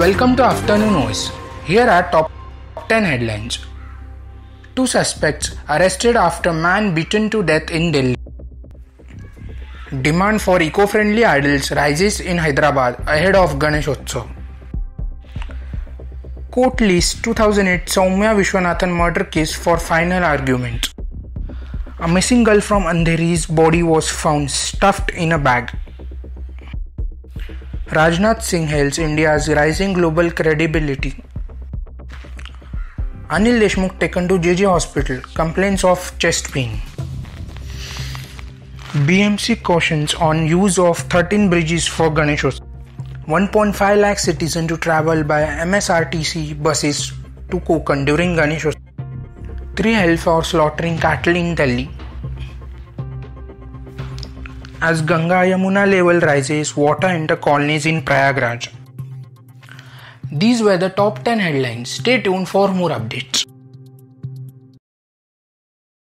Welcome to Afternoon News. Here are top 10 headlines. Two suspects arrested after man beaten to death in Delhi. Demand for eco-friendly idols rises in Hyderabad ahead of Ganeshotsav. Court lists 2008 Soumya Vishwanathan murder case for final argument. A missing girl from Andheri's body was found stuffed in a bag. Rajnath Singh hails India's rising global credibility. Anil Deshmukh taken to JJ Hospital, complains of chest pain. BMC cautions on use of 13 bridges for Ganeshotsav. 1.5 lakh citizens to travel by MSRTC buses to Konkan during Ganeshotsav. Three held for slaughtering cattle in Delhi. As Ganga Yamuna level rises, water enter colonies in Prayagraj. These were the top 10 headlines. Stay tuned for more updates.